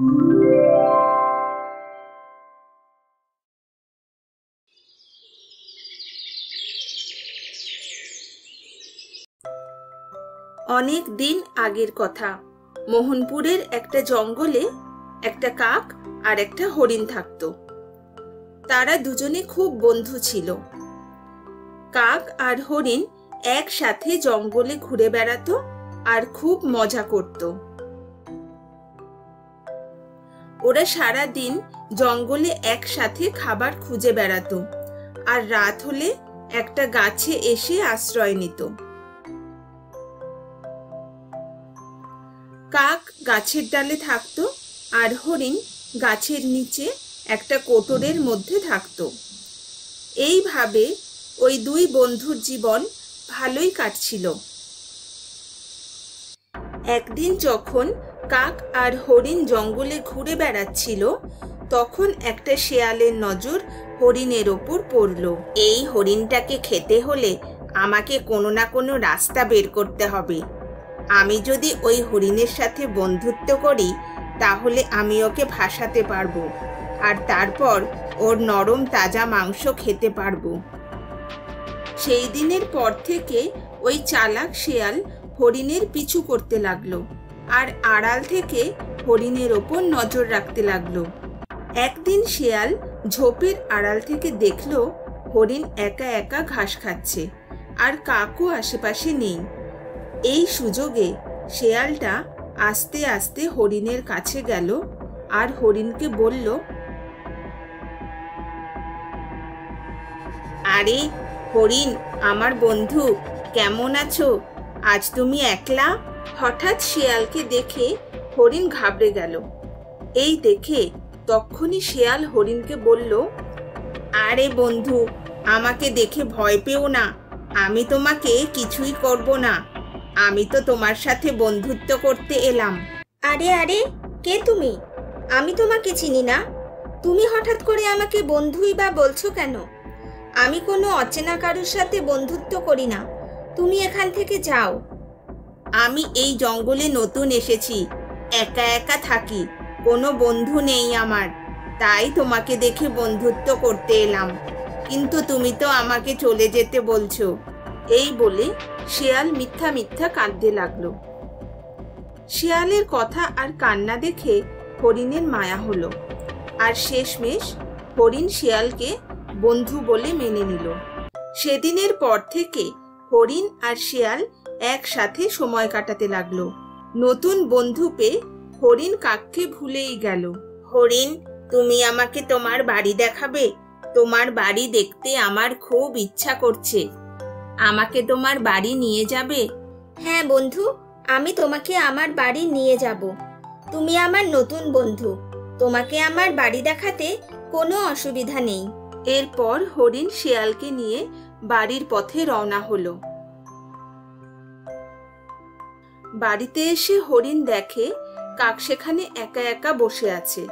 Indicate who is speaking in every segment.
Speaker 1: অনেক দিন আগের কথা। মোহনপুরের একটা জঙ্গলে একটা কাক আর একটা হরিণ থাকতো। তারা দুজনে খুব বন্ধু ছিল। কাক আর হরিণ একসাথে জঙ্গলে ঘুরে বেড়াতো আর খুব মজা করত। ওরা সারা দিন জঙ্গলে একসাথে খাবার খুঁজে বেড়াতো আর রাত হলে একটা গাছে এসে আশ্রয় নিত। কাক গাছের ডালে থাকতো আর হরিণ গাছের নিচে একটা কোটরের মধ্যে থাকতো। এইভাবে ওই দুই বন্ধুর জীবন ভালোই কাটছিল। একদিন যখন কাক আর হরিণ জঙ্গলে ঘুরে বেড়াচ্ছিল, তখন একটা শেয়ালের নজর হরিণের ওপর পড়ল। এই হরিণটাকে খেতে হলে আমাকে কোনো না কোনো রাস্তা বের করতে হবে। আমি যদি ওই হরিণের সাথে বন্ধুত্ব করি, তাহলে আমি ওকে ভাসাতে পারব আর তারপর ওর নরম তাজা মাংস খেতে পারব। সেই দিনের পর থেকে ওই চালাক শেয়াল হরিণের পিছু করতে লাগল। আর আড়াল থেকে হরিণের ওপর নজর রাখতে লাগল। একদিন শেয়াল ঝোপের আড়াল থেকে দেখল হরিণ একা একা ঘাস খাচ্ছে আর কাকও আশেপাশে নেই। এই সুযোগে শেয়ালটা আস্তে আস্তে হরিণের কাছে গেল আর হরিণকে বলল, আরে হরিণ, আমার বন্ধু, কেমন আছো? আজ তুমি একলা? হঠাৎ শিয়ালকে দেখে হরিণ ঘাবড়ে গেল। এই দেখে তখনই শেয়াল হরিণকে বলল, আরে বন্ধু, আমাকে দেখে ভয় পেও না। আমি তোমাকে কিছুই করব না। আমি তো তোমার সাথে বন্ধুত্ব করতে এলাম।
Speaker 2: আরে আরে, কে তুমি? আমি তোমাকে চিনি না। তুমি হঠাৎ করে আমাকে বন্ধুই বা বলছো কেন? আমি কোনো অচেনা কারোর সাথে বন্ধুত্ব করি না। তুমি এখান থেকে যাও।
Speaker 1: আমি এই জঙ্গলে নতুন এসেছি। একা একা থাকি। কোনো বন্ধু নেই আমার। তাই তোমাকে দেখে বন্ধুত্ব করতে এলাম। কিন্তু তুমি তো আমাকে চলে যেতে বলছো। এই বলে শেয়াল মিথ্যা মিথ্যা কাঁদতে লাগল। শেয়ালের কথা আর কান্না দেখে হরিণের মায়া হলো। আর শেষমেশ হরিণ শিয়ালকে বন্ধু বলে মেনে নিল। সেদিনের পর থেকে হরিণ আর শিয়াল একসাথে সময় কাটাতে লাগল। নতুন বন্ধু পেয়ে হরিণ কাককে ভুলেই গেল। হরিণ, তুমি আমাকে তোমার বাড়ি দেখাবে? তোমার বাড়ি দেখতে আমার খুব ইচ্ছা করছে। আমাকে তোমার বাড়ি নিয়ে যাবে?
Speaker 2: হ্যাঁ বন্ধু, আমি তোমাকে আমার বাড়ি নিয়ে যাব। তুমি আমার নতুন বন্ধু। তোমাকে আমার বাড়ি দেখাতে কোনো অসুবিধা নেই।
Speaker 1: এরপর হরিণ শিয়ালকে নিয়ে বাড়ির পথে রওনা হলো। বাড়িতে এসে হরিণ দেখে কাক সেখানে একা একা বসে আছে।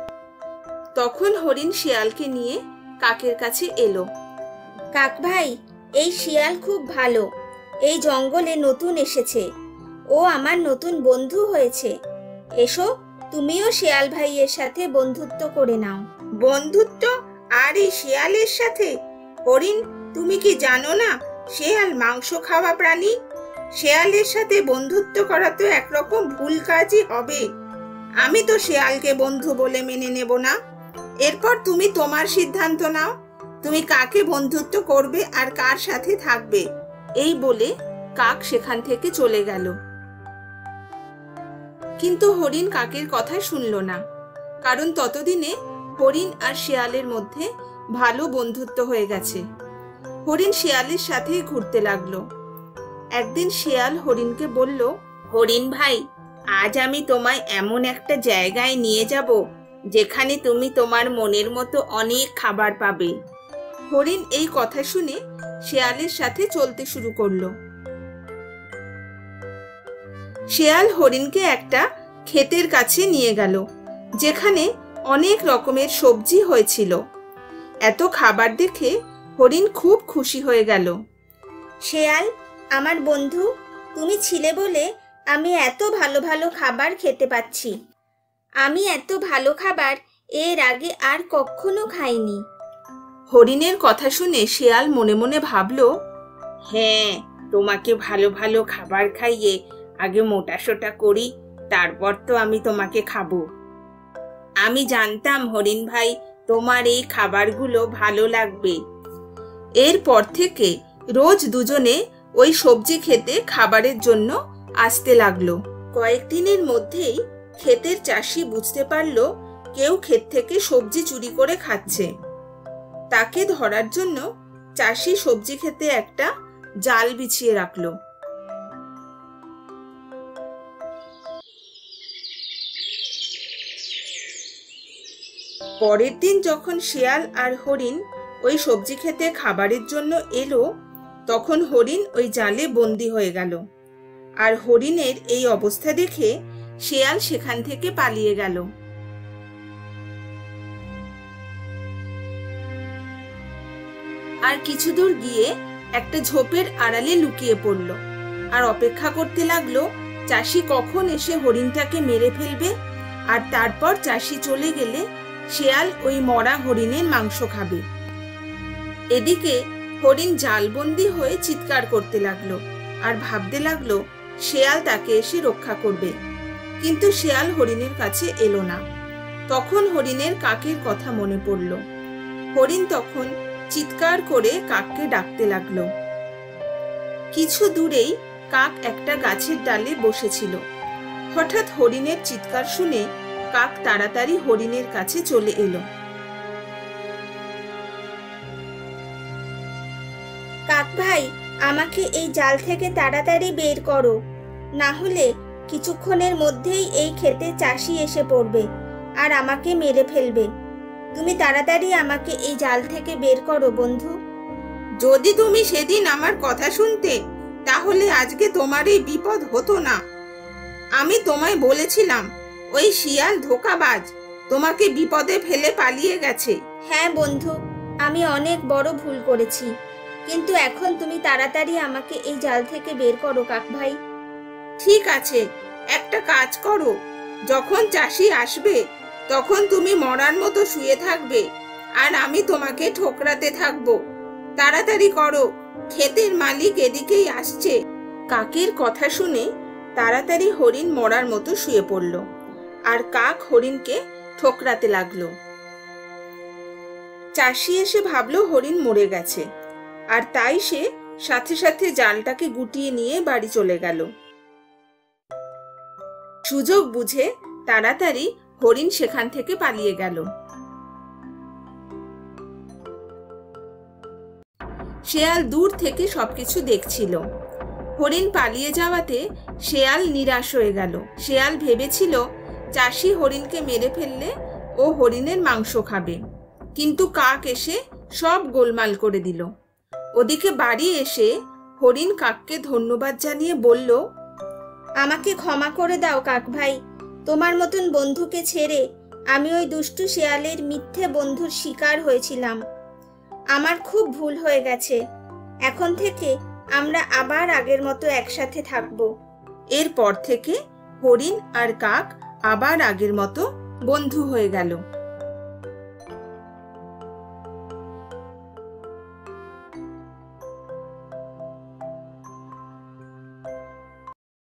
Speaker 1: তখন হরিণ শিয়ালকে নিয়ে কাকের কাছে এলো।
Speaker 2: কাক ভাই এই শিয়াল খুব ভালো। এই জঙ্গলে নতুন এসেছে। ও আমার নতুন বন্ধু হয়েছে। এসো তুমিও শিয়াল ভাইয়ের সাথে বন্ধুত্ব করে নাও।
Speaker 1: বন্ধুত্ব? আর এই শিয়ালের সাথে? হরিণ তুমি কি জানো না শেয়াল মাংস খাওয়া প্রাণী শেয়ালের সাথে বন্ধুত্ব করা তো একরকম ভুল কাজই হবে। আমি তো শেয়ালকে বন্ধু বলে মেনে নেব না। এরপর তুমি তোমার সিদ্ধান্ত নাও, তুমি কাকে বন্ধুত্ব করবে আর কার সাথে থাকবে। এই বলে কাক সেখান থেকে চলে গেল। কিন্তু হরিণ কাকের কথা শুনল না, কারণ ততদিনে হরিণ আর শেয়ালের মধ্যে ভালো বন্ধুত্ব হয়ে গেছে। হরিণ শিয়ালের সাথে ঘুরতে লাগল। একদিন শিয়াল হরিণকে বলল, হরিণ ভাই, আজ আমি তোমায় এমন একটা জায়গায় নিয়ে যাব, যেখানে তুমি তোমার মনের মতো অনেক খাবার পাবে। হরিণ এই কথা শুনে শেয়ালের সাথে চলতে শুরু করল। শেয়াল হরিণকে একটা ক্ষেতের কাছে নিয়ে গেল, যেখানে অনেক রকমের সবজি হয়েছিল। এত খাবার দেখে হরিণ খুব খুশি হয়ে গেল।
Speaker 2: শেয়াল আমার বন্ধু, তুমি ছিলে বলে আমি এত ভালো ভালো খাবার খেতে পাচ্ছি। আমি এত ভালো খাবার এর আগে আর কখনো খাইনি।
Speaker 1: হরিণের কথা শুনে শেয়াল মনে মনে ভাবল হ্যাঁ তোমাকে ভালো ভালো খাবার খাইয়ে আগে মোটা সোটা করি, তারপর তো আমি তোমাকে খাব। আমি জানতাম হরিণ ভাই, তোমার এই খাবারগুলো ভালো লাগবে। এরপর থেকে রোজ দুজনে ওই সবজি খেতে খাবারের জন্য আসতে লাগল। কয়েকদিনের মধ্যেই ক্ষেতের চাষি বুঝতে পারল কেউ ক্ষেত থেকে সবজি চুরি করে খাচ্ছে। তাকে ধরার জন্য চাষি সবজি খেতে একটা জাল বিছিয়ে রাখল। পরের দিন যখন শিয়াল আর হরিণ ওই সবজি খেতে খাবারের জন্য এলো তখন হরিণ ওই জালে বন্দি হয়ে গেল। আর হরিণের এই অবস্থা দেখে শেয়াল সেখান থেকে পালিয়ে গেল। আর কিছু দূর গিয়ে একটা ঝোপের আড়ালে লুকিয়ে পড়ল। আর অপেক্ষা করতে লাগল, চাষি কখন এসে হরিণটাকে মেরে ফেলবে? আর তারপর চাষি চলে গেলে শেয়াল ওই মরা হরিণের মাংস খাবে। এদিকে হরিণ জালবন্দি হয়ে চিৎকার করতে লাগল আর ভাবতে লাগল শেয়াল তাকে এসে রক্ষা করবে। কিন্তু শেয়াল হরিণের কাছে এলো না। তখন হরিণের কাকের কথা মনে পড়ল। হরিণ তখন চিৎকার করে কাককে ডাকতে লাগল। কিছু দূরেই কাক একটা গাছের ডালে বসেছিল। হঠাৎ হরিণের চিৎকার শুনে কাক তাড়াতাড়ি হরিণের কাছে চলে এলো।
Speaker 2: কাক ভাই আমাকে এই জাল থেকে তাড়াতাড়ি বের করো। না হলে কিছুক্ষণের মধ্যেই এই খেতে চাষি এসে পড়বে আর আমাকে মেরে ফেলবে। তুমি তাড়াতাড়ি আমাকে এই জাল থেকে বের করো বন্ধু।
Speaker 1: যদি তুমি সেদিন আমার কথা শুনতে তাহলে আজকে তোমার এই বিপদ হতো না। আমি তোমায় বলেছিলাম ওই শিয়াল ধোকাবাজ তোমাকে বিপদে ফেলে পালিয়ে গেছে।
Speaker 2: হ্যাঁ বন্ধু আমি অনেক বড় ভুল করেছি। কিন্তু এখন তুমি তাড়াতাড়ি আমাকে এই জাল থেকে বের করো, কাক ভাই।
Speaker 1: ঠিক আছে, একটা কাজ করো। যখন চাষি আসবে, তখন তুমি মরার মতো শুয়ে থাকবে, আর আমি তোমাকে ঠোকরাতে থাকব। তাড়াতাড়ি করো, ক্ষেতের মালিক এদিকেই আসছে। কাকের কথা শুনে তাড়াতাড়ি হরিণ মরার মতো শুয়ে পড়ল, আর কাক হরিণকে ঠোকরাতে লাগল। চাষি এসে ভাবলো হরিণ মরে গেছে। আর তাই সে সাথে সাথে জালটাকে গুটিয়ে নিয়ে বাড়ি চলে গেল। সুযোগ বুঝে তাড়াতাড়ি হরিণ সেখান থেকে পালিয়ে গেল। শেয়াল দূর থেকে সবকিছু দেখছিল। হরিণ পালিয়ে যাওয়াতে শেয়াল নিরাশ হয়ে গেল। শেয়াল ভেবেছিল চাষি হরিণকে মেরে ফেললে ও হরিণের মাংস খাবে। কিন্তু কাক এসে সব গোলমাল করে দিল। ওদিকে বাড়ি এসে হরিণ কাককে ধন্যবাদ জানিয়ে বলল
Speaker 2: আমাকে ক্ষমা করে দাও কাক ভাই। তোমার মতন বন্ধুকে ছেড়ে আমি ওই দুষ্টু শেয়ালের মিথ্যে বন্ধুর শিকার হয়েছিলাম। আমার খুব ভুল হয়ে গেছে। এখন থেকে আমরা আবার আগের মতো একসাথে থাকব।
Speaker 1: এরপর থেকে হরিণ আর কাক আবার আগের মতো বন্ধু হয়ে গেল।